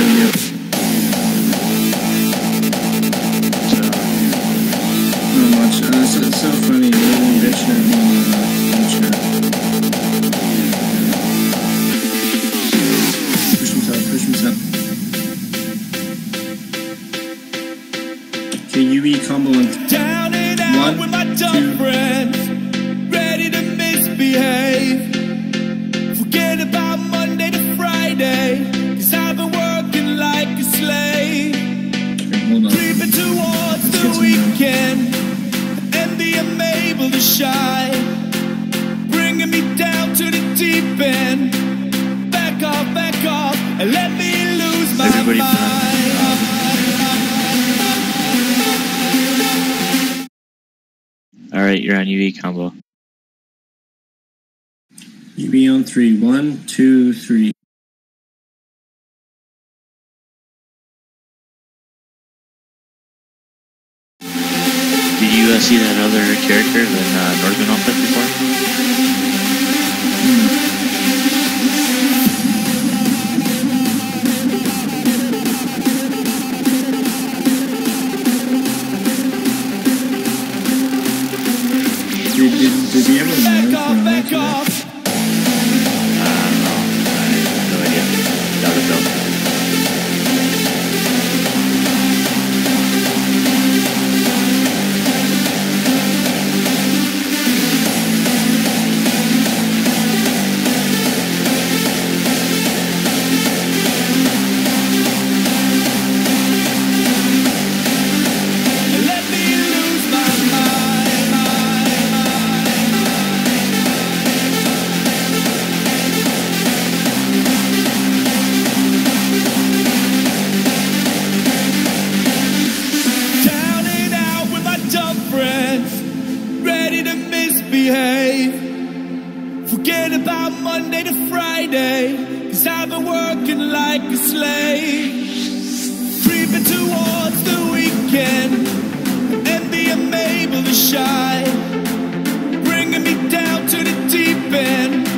Junior. Get some- weekend, and the unable to shine. Bringing me down to the deep end. Back off, back off, and let me lose my Everybody mind. All right, you're on UV combo. UV on three. One, two, three. Other character that uh, Northman outfit before? Did, did, did he ever Back off, back off. About Monday to Friday, cause I've been working like a slave. Creeping towards the weekend, and the unable to shine. Bringing me down to the deep end.